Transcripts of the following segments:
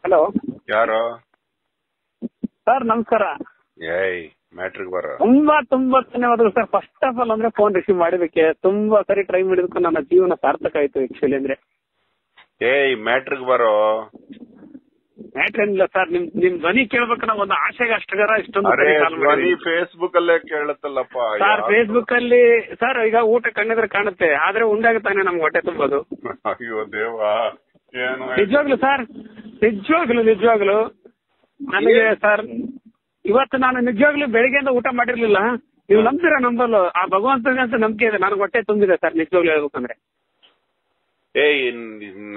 Hello. ಯಾರು? Sir ನಮಸ್ಕಾರ. ಏಯ್ ಮ್ಯಾಟ್ರಿಕ್ ಬರ. ತುಂಬಾ ತುಂಬಾ ಧನ್ಯವಾದಗಳು ಸರ್. ಫಸ್ಟ್ ಆಫ್ ಆಲ್ ಅಂದ್ರೆ ಫೋನ್ ರಿಸೀವ್ ಮಾಡಿದಕ್ಕೆ ತುಂಬಾ ಸರಿ ಟ್ರೈ ಮಾಡಿದಕ್ಕೂ ನನ್ನ ಜೀವನ ಸಾರ್ಥಕ ಆಯ್ತು ಆಕ್ಚುಲಿ ಅಂದ್ರೆ. ಏಯ್ ಮ್ಯಾಟ್ರಿಕ್ ಬರೋ? ಯಾಕೇನಿಲ್ಲ ಸರ್ ನಿಮ್ ನಿಮ್ ಧ್ವನಿ ಕೇಳ್ಬೇಕು ನಾವು ಒಂದು ಆಸೆಗೆ ಅಷ್ಟಗರ ಇಷ್ಟೊಂದು ಫೇಸ್ಬುಕ್ ಅಲ್ಲೇ ಕೇಳುತ್ತಲ್ಲಪ್ಪ ಸರ್? ಫೇಸ್ಬುಕ್ ಅಲ್ಲಿ ಸರ್ ಈಗ ಊಟ ಕಣ್ಣಿದ್ರೆ ಕಾಣುತ್ತೆ ಆದ್ರೆ ಉಂಡಾಗ ತಾನೆ ನಮ್ಗೆ ಹೊಟ್ಟೆ ತುಂಬೋದು. ಅಯ್ಯೋ ದೇವಾ ನಿಜವಾಗ್ಲು ಸರ್ ನಿಜವಾಗ್ಲು ನಿಜವಾಗ್ಲು. ನನಗೆ ಸರ್ ಇವತ್ತು ನಾನು ನಿಜವಾಗ್ಲು ಬೆಳಿಗ್ಗೆಯಿಂದ ಊಟ ಮಾಡಿರ್ಲಿಲ್ಲ. ನೀವು ನಂಬ್ತೀರಾ ನಂಬಲು? ಆ ಭಗವಂತನಿಗಂತ ನಂಬಿಕೆ ಇದೆ. ನನಗೆ ಹೊಟ್ಟೆ ತುಂಬಿದೆ ಸರ್ ನಿಜವಾಗ್ಲು ಹೇಳ್ಬೇಕಂದ್ರೆ. ಏಯ್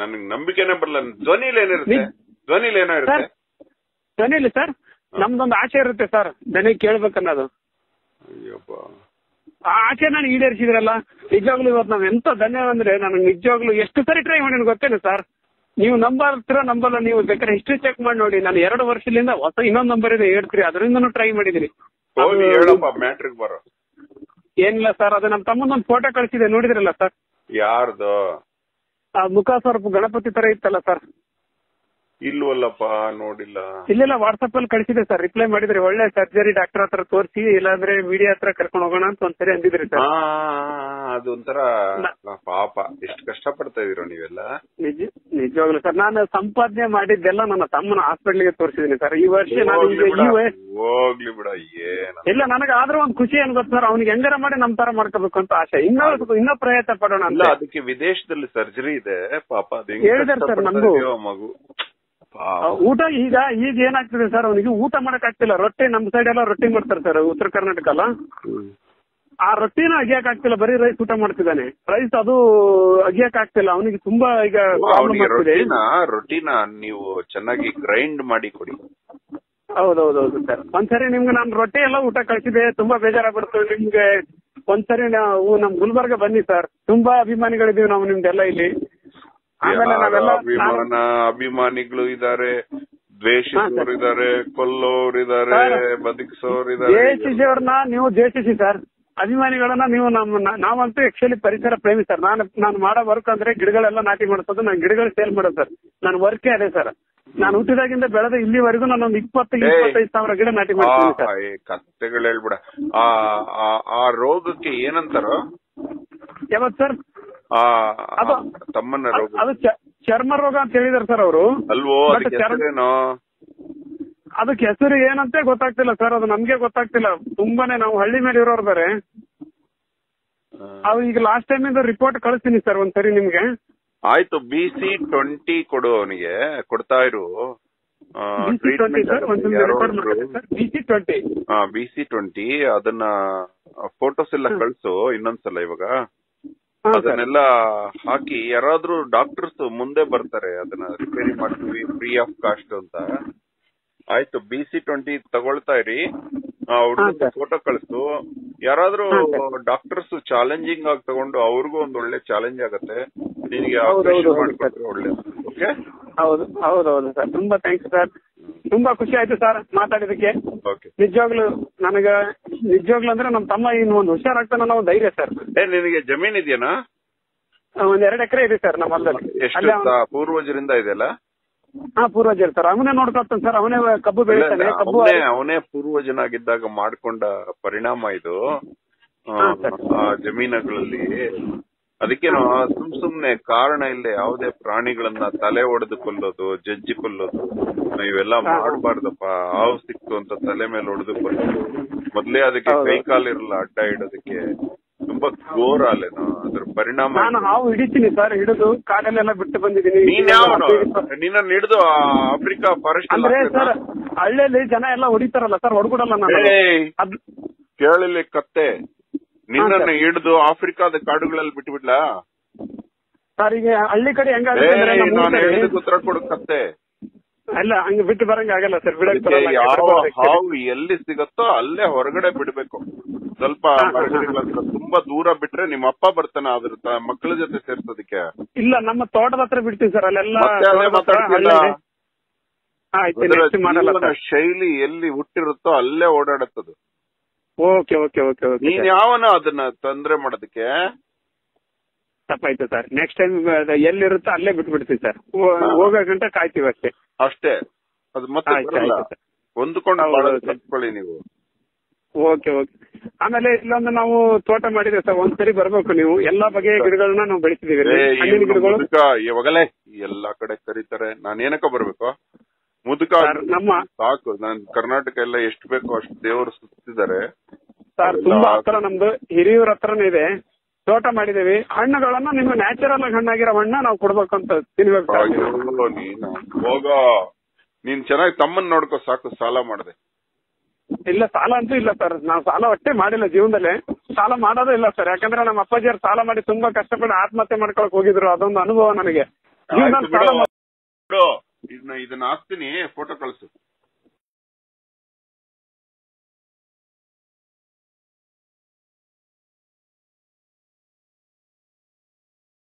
ನನಗ್ ನಂಬಿಕೆನೇ ಬರಲ್ಲ ಧ್ವನಿಲಿ ಏನಿರುತ್ತೆ? ಧ್ವನಿಲಿ ಏನೋ ಸರ್ ಇರುತ್ತೆ ದನಿಲಿ ಸರ್ ನಮ್ದೊಂದು ಆಸೆ ಇರುತ್ತೆ ಸರ್ ದನಿ ಕೇಳ್ಬೇಕನ್ನೋದು. ಆ ಆಸೆ ನಾನು ಈಡೇರಿಸಿದ್ರಲ್ಲ ನಿಜವಾಗ್ಲು ಇವತ್ತು ನಾವ್ ಎಂತ ಧನ್ಯವಾದ ಅಂದ್ರೆ ನನಗೆ ನಿಜವಾಗ್ಲು ಎಷ್ಟು ಸರಿ ಟ್ರೈ ಮಾಡಿ ಗೊತ್ತೇನು ಸರ್ ನೀವು ನಂಬರ್ ಹತ್ರ ನಂಬಲ್ಲ ನೀವು ಬೇಕಾದ್ರೆ ಹಿಸ್ಟ್ರಿ ಚೆಕ್ ಮಾಡಿ ನೋಡಿ. ನಾನು ಎರಡು ವರ್ಷದಿಂದ ಹೊಸ ಇನ್ನೊಂದು ನಂಬರ್ ಇದೆ ಹೇಳ್ತೀರಿ. ಅದರಿಂದನೂ ಟ್ರೈ ಮಾಡಿದೀನಿ ಹೇಳಪ್ಪ ಬರೋ. ಏನಿಲ್ಲ ಸರ್ ಅದು ನಮ್ಮ ತಮ್ಮಂದೊಂದು ಫೋಟೋ ಕಳಿಸಿದೆ ನೋಡಿದ್ರಲ್ಲ ಸರ್ ಯಾರ್ದು? ಆ ಮುಖ ಸ್ವಲ್ಪ ಗಣಪತಿ ತರ ಇತ್ತಲ್ಲ ಸರ್ ಇಲ್ವಲ್ಲಪ್ಪ ನೋಡಿಲ್ಲ. ಇಲ್ಲೆಲ್ಲ ವಾಟ್ಸಪ್ ಅಲ್ಲಿ ಕಳಿಸಿದೆ ಸರ್ ರಿಪ್ಲೈ ಮಾಡಿದ್ರೆ ಒಳ್ಳೆ ಸರ್ಜರಿ ಡಾಕ್ಟರ್ ಹತ್ರ ತೋರಿಸಿ ಇಲ್ಲಾಂದ್ರೆ ಮೀಡಿಯಾ ಹತ್ರ ಕರ್ಕೊಂಡು ಹೋಗೋಣ ಅಂತ ಒಂದ್ಸರಿ ಅಂದಿದ್ರಿ ಸರ್. ಅದೊಂಥರ ಪಾಪ ಎಷ್ಟು ಕಷ್ಟ ಪಡ್ತಾ ಇದೀರೋ ನೀವೆಲ್ಲ? ನಿಜ ನಿಜವಾಗ್ಲು ಸರ್ ನಾನು ಸಂಪಾದನೆ ಮಾಡಿದ್ದೆಲ್ಲ ನನ್ನ ತಮ್ಮನ ಹಾಸ್ಪಿಟ್ಲಿಗೆ ತೋರಿಸಿದೀನಿ ಸರ್. ಈ ವರ್ಷ ನಾನು ಹೋಗ್ಲಿ ಬಿಡ ಇಲ್ಲ ನನಗೆ ಆದ್ರೂ ಒಂದ್ ಖುಷಿ ಏನ್ ಗೊತ್ತ ಸರ್ ಅವ್ನಿಗೆ ಹೆಂಗಾರ ಮಾಡಿ ನಮ್ ತರ ಮಾಡ್ಕೋಬೇಕು ಅಂತ ಆಸೆ. ಇನ್ನೂ ಇನ್ನೂ ಪ್ರಯತ್ನ ಪಡೋಣ ಅಂತ. ಅದಕ್ಕೆ ವಿದೇಶದಲ್ಲಿ ಸರ್ಜರಿ ಇದೆ ಪಾಪ ಹೇಳಿದಾರೆ ಸರ್ ನಮ್ದು. ಮಗು. ಊಟ ಈಗ ಈಗ ಏನಾಗ್ತಿದೆ ಸರ್ ಅವನಿಗೆ ಊಟ ಮಾಡಕ್ ಆಗ್ತಿಲ್ಲ. ರೊಟ್ಟಿ ನಮ್ ಸೈಡ್ ಎಲ್ಲ ರೊಟ್ಟಿ ಮಾಡ್ತಾರೆ ಸರ್ ಉತ್ತರ ಕರ್ನಾಟಕ ಅಲ್ಲ. ಆ ರೊಟ್ಟಿನ ಅಗಿಯಕ್ ಆಗ್ತಿಲ್ಲ ಬರೀ ರೈಸ್ ಊಟ ಮಾಡ್ತಿದ್ದಾನೆ. ರೈಸ್ ಅದು ಅಗಿಯಕ್ ಆಗ್ತಿಲ್ಲ ಅವನಿಗೆ ತುಂಬಾ ಈಗ ರೊಟ್ಟಿನ ರೊಟ್ಟಿನ ನೀವು ಚೆನ್ನಾಗಿ ಗ್ರೈಂಡ್ ಮಾಡಿ ಕೊಡಿ. ಹೌದೌದೌದು ಸರ್. ಒಂದ್ಸರಿ ನಿಮ್ಗೆ ನಾನು ರೊಟ್ಟಿ ಎಲ್ಲ ಊಟ ಕಳ್ಸಿದೆ ತುಂಬಾ ಬೇಜಾರಾಗ್ಬಿಡ್ತು ನಿಮ್ಗೆ ಒಂದ್ಸರಿ ನಾವು ನಮ್ ಗುಲ್ಬರ್ಗ ಬನ್ನಿ ಸರ್. ತುಂಬಾ ಅಭಿಮಾನಿಗಳಿದೀವಿ ನಾವು ನಿಮ್ದೆಲ್ಲ ಇಲ್ಲಿ ಆಮೇಲೆ ಯಾರ ನಾವೆಲ್ಲ ನಾನು- ಅಭಿಮಾನ ಅಭಿಮಾನಿಗಳು ಇದಾರೆ ದ್ವೇಷಿಸೋರಿದ್ದಾರೆ ಇದಾರೆ ಕೊಲ್ಲೋರು ಇದಾರೆ ಸರ್, ಬದುಕಿಸೋರು ಇದಾರೆ ಜೆಸಿಸಿಯವ್ರನ್ನ ನೀವು ದ್ವೇಷಿಸಿ ಸರ್ ಅಭಿಮಾನಿಗಳನ್ನ ನೀವು ನಮ್ಮ ನಾವಂತೂ ಆಕ್ಚುಲಿ ಪರಿಸರ ಪ್ರೇಮಿ ಸರ್. ನಾನು ನಾನು ಮಾಡೋ ವರ್ಕ್ ಅಂದ್ರೆ ಗಿಡಗಳೆಲ್ಲ ನಾಟಿ ಮಾಡಿಸೋದು ನಾನು ಗಿಡಗಳು ಸೇಲ್ ಮಾಡೋದು ಸರ್. ನಾನು ವರ್ಕೇ ಅದೇ ಸರ್. ನಾನು ಹುಟ್ಟಿದಾಗಿಂದ ಬೆಳೆದ ಇಲ್ಲಿವರೆಗೂ ನಾನು ಒಂದು ಇಪ್ಪತ್ತು. ಇಪ್ಪತ್ತೈದು ಸಾವಿರ ಗಿಡ ನಾಟಿ ಮಾಡ್ತೀನಿ ಸರ್. ಕತ್ತೆಗಳು ಹೇಳ್ಬಿಡ. ಆ ಆ- ಆ ರೋಗಕ್ಕೆ ಏನಂತಾರೋ? ಯಾವತ್ ಸರ್? ಆ ಅದು ಆ ತಮ್ಮನ ರೋಗ. ಅದು ಚರ್ಮ ರೋಗ ಅಂತ ಹೇಳಿದಾರೆ ಸರ್ ಅವರು. ಅಲ್ವೋ ಅದಕ್ಕೆ ಹೆಸರು ಏನಂತೆ ಗೊತ್ತಾಗ್ತಿಲ್ಲ ಸರ್ ಅದು ನಮ್ಗೆ ಗೊತ್ತಾಗ್ತಿಲ್ಲ. ತುಂಬಾನೇ ನಾವು ಹಳ್ಳಿ ಮೇಲೆ ಇರೋರು ಬೇರೆ. ಅದು ಈಗ ಲಾಸ್ಟ್ ಟೈಮ್ ಇಂದ ರಿಪೋರ್ಟ್ ಕಳಿಸ್ತೀನಿ ಸರ್ ಒಂದ್ಸರಿ ನಿಮ್ಗೆ. ಆಯ್ತು ಬಿ ಸಿ ಟ್ವೆಂಟಿ ಕೊಡು ಅವನಿಗೆ ಕೊಡ್ತಾ ಇರು. ಬಿ ಸಿ ಟ್ವೆಂಟಿ ಅದನ್ನ ಫೋಟೋಸ್ ಎಲ್ಲ ಕಳ್ಸು ಇನ್ನೊಂದ್ಸಲ ಇವಾಗ. ಅದನ್ನೆಲ್ಲ ಹಾಕಿ ಯಾರಾದ್ರೂ ಡಾಕ್ಟರ್ಸ್ ಮುಂದೆ ಬರ್ತಾರೆ ಅದನ್ನ ರಿಪೇರಿ ಮಾಡ್ತೀವಿ ಫ್ರೀ ಆಫ್ ಕಾಸ್ಟ್ ಅಂತ. ಆಯ್ತು ಬಿ ಸಿ ಟ್ವೆಂಟಿ ತಗೊಳ್ತಾ ಇರಿ. ಹುಡುಗ ಫೋಟೋ ಕಳಿಸ್ತು ಯಾರಾದ್ರೂ ಡಾಕ್ಟರ್ಸ್ ಚಾಲೆಂಜಿಂಗ್ ಆಗಿ ತಗೊಂಡು ಅವ್ರಿಗೂ ಒಂದ್ ಒಳ್ಳೆ ಚಾಲೆಂಜ್ ಆಗತ್ತೆ. ನಿನಗೆ ಒಳ್ಳೇದು. ಓಕೆ ಹೌದು ಹೌದೌದು ಸರ್. ತುಂಬಾ ಥ್ಯಾಂಕ್ಸ್ ಸರ್. ತುಂಬಾ ಖುಷಿ ಆಯ್ತು ಸರ್ ಮಾತಾಡಿದಕ್ಕೆ ನಿಜವಾಗ್ಲು ನನಗ ನಿಜವಾಗ್ಲು ಅಂದ್ರೆ ನಮ್ಮ ತಮ್ಮ ಇನ್ನು ಒಂದು ಹುಷಾರಾಗ್ತಾನ ನಾವು ಧೈರ್ಯ ಸರ್. ಏ ನಿನಗೆ ಜಮೀನ್ ಇದೆಯಾ ಒಂದ್ ಎರಡ್ ಎಕರೆ ಇದೆ ಸರ್ ನಮ್ಮ ಹೊಲದಲ್ಲಿ. ಎಷ್ಟು ಅಲ್ಲೇ ಪೂರ್ವಜರಿಂದ ಇದೆಯಲ್ಲ ಹಾ ಪೂರ್ವಜರು ಸರ್. ಅವನೇ ನೋಡ್ಕೊಳ್ತಾನೆ ಸರ್. ಅವನೇ ಕಬ್ಬು ಬೆಳಿತಾನೆ. ಕಬ್ಬು ಅವನೇ ಅವನೇ ಪೂರ್ವಜನಾಗಿದ್ದಾಗ ಮಾಡ್ಕೊಂಡ ಪರಿಣಾಮ ಇದು. ಆ, ಹಾ, ಸರ್. ಆ ಜಮೀನುಗಳಲ್ಲಿ ಅದಕ್ಕೇನು ಸುಮ್ ಸುಮ್ನೆ ಕಾರಣ ಇಲ್ಲ ಯಾವುದೇ ಪ್ರಾಣಿಗಳನ್ನ ತಲೆ ಒಡೆದು ಕೊಲ್ಲೋದು ಜಜ್ಜಿ ಕೊಲ್ಲೋದು ಇವೆಲ್ಲ. ಮಾಡಬಾರ್ದಪ್ಪ. ಹಾವು ಸಿಕ್ತು ಅಂತ ತಲೆ ಮೇಲೆ ಹೊಡೆದು ಕೊಲ್ಲೋದು ಮೊದ್ಲೇ ಅದಕ್ಕೆ ಕೈ ಕಾಲಿರಲ್ಲ ಅಡ್ಡ ಇಡೋದಕ್ಕೆ ತುಂಬಾ ಘೋರ ಅಲ್ಲೇನೋ ಅದ್ರ ಪರಿಣಾಮ ನಾನು ಹಾವು ಹಿಡಿತೀನಿ ಸರ್ ಹಿಡಿದು ಕಾಡಲ್ಲೆಲ್ಲ ಬಿಟ್ಟು ಬಂದಿದ್ದೀನಿ. ನೀನ್ ಯಾವನು? ನಿನ್ನ ಹಿಡಿದು ಆಫ್ರಿಕಾ ಫಾರೆಸ್ಟ್ ಅಂದ್ರೆ ಸರ್ ಹಳ್ಳಿಯಲ್ಲಿ ಜನ ಎಲ್ಲ ಹೊಡಿತಾರಲ್ಲ ಸರ್ ಹೊಡ್ಬಿಡಲ್ಲ ನಾನು. ಕೇಳಲಿ ಕತ್ತೆ. ನಿನ್ನನ್ನು. ಹಿಡಿದು ಆಫ್ರಿಕಾದ ಕಾಡುಗಳಲ್ಲಿ ಬಿಟ್ಬಿಡ್ಲಾ? ಸರ್ ಈಗ ಹಳ್ಳಿ ಕಡೆ ಹೆಂಗಾಗುತ್ತೆ ಉತ್ತರ ಅಲ್ಲ ಹಂಗ ಬಿಟ್ಟು ಬರಂಗ ಆಗಲ್ಲ ಸರ್ ಬಿಡಕ್ ಅದಕ್ಕೆ ಬರಲ್ಲ ಯಾವ ಹಾವು ಎಲ್ಲಿ ಸಿಗತ್ತೋ ಅಲ್ಲೇ ಹೊರಗಡೆ ಬಿಡ್ಬೇಕು. ಸ್ವಲ್ಪ ತುಂಬಾ ದೂರ ಬಿಟ್ರೆ ನಿಮ್ಮ ಅಪ್ಪ ಬರ್ತಾನೆ ಅದ್ರ ಮಕ್ಕಳ ಜೊತೆ ಸೇರ್ಸೋದಕ್ಕೆ. ಇಲ್ಲ ನಮ್ಮ ತೋಟದ ಹತ್ರ ಬಿಡ್ತೀವಿ ಸರ್ ಅಲ್ಲೆಲ್ಲ ಶೈಲಿ ಎಲ್ಲಿ ಹುಟ್ಟಿರುತ್ತೋ ಅಲ್ಲೇ ಓಡಾಡುತ್ತದು. Okay okay okay okay. ನೀನ್ ಯಾವನ ಅದನ್ನ ತೊಂದ್ರೆ ಮಾಡೋದಕ್ಕೆ? ತಪ್ಪಾಯ್ತು ಸರ್. ನೆಕ್ಸ್ಟ್ ಟೈಮ್ ಎಲ್ಲಿರುತ್ತೋ ಅಲ್ಲೇ ಬಿಟ್ಬಿಡ್ತೀವಿ ಸರ್. ಹೋಗೋ ಗಂಟ ಕಾಯ್ತೀವಿ ಅಷ್ಟೇ. ಅಷ್ಟೇ? ಅದು ಮತ್ತೆ ಹೊಂದ್ಕೊಂಡು. ಕಲ್ತ್ಕೊಳ್ಳಿ ನೀವು. Okay okay. ಆಮೇಲೆ ಇಲ್ಲೊಂದು ನಾವು ತೋಟ ಮಾಡಿದ್ರೆ ಸರ್. ಒಂದ್ಸರಿ ಬರ್ಬೇಕು ನೀವು. ಎಲ್ಲಾ ಬಗೆಯ ಗಿಡಗಳನ್ನ ನಾವು ಬೆಳೆಸಿದೀವಿ ಹಣ್ಣಿನ ಗಿಡಗಳು. ಇವಾಗಲೇ ಎಲ್ಲಾ ಕಡೆ ಕರೀತಾರೆ. ನಾನು ಏನಕ್ಕ ಬರ್ಬೇಕು? ಮುದುಕ ನಮ್ಮ- ಸಾಕು. ನಾನ್ ಕರ್ನಾಟಕ ಎಲ್ಲ ಎಷ್ಟು ಬೇಕೋ ಅಷ್ಟು ದೇವರು ಸುತ್ತಿದ್ದಾರೆ. ಸರ್ ತುಂಬಾ ಹತ್ರ ನಮ್ದು ಹಿರಿಯೂರ ಹತ್ರನೇ ಇದೆ. ತೋಟ ಮಾಡಿದೀವಿ ಹಣ್ಣುಗಳನ್ನ ನಿಮ್ಗೆ ನ್ಯಾಚುರಲ್ ಆಗಿ ಹಣ್ಣಾಗಿರೋ ಹಣ್ಣ ನಾವು ಕೊಡ್ಬೇಕಂತ ತಿನ್ಬೇಕು ಸರ್. ನೀವು. ಅಯ್ಯೋ, ನೀನು. ಹೋಗೋ. ನೀನ್ ಚೆನ್ನಾಗಿ ತಮ್ಮನ್ ನೋಡ್ಕೋ ಸಾಕು. ಸಾಲ ಮಾಡಿದೆ. ಇಲ್ಲ ಸಾಲ ಅಂತೂ ಇಲ್ಲ ಸರ್. ನಾವು ಸಾಲ ಒಟ್ಟೆ ಮಾಡಿಲ್ಲ ಜೀವನದಲ್ಲಿ. ಸಾಲ ಮಾಡೋದೇ ಇಲ್ಲ ಸರ್. ಯಾಕಂದ್ರೆ ನಮ್ಮ ಅಪ್ಪಾಜಿಯವ್ರು ಸಾಲ ಮಾಡಿ ತುಂಬಾ ಕಷ್ಟಪಟ್ಟು ಆತ್ಮಹತ್ಯೆ ಮಾಡ್ಕೊಳಕ್ ಹೋಗಿದ್ರು. ಅದೊಂದು ಅನುಭವ ನನಗೆ. ಜೀವನದಲ್ಲಿ ಸಾಲ ಮಾ- ಇದನ್ನ ಇದನ್ನ ಹಾಕ್ತೀನಿ. ಫೋಟೋ ಕಳ್ಸು.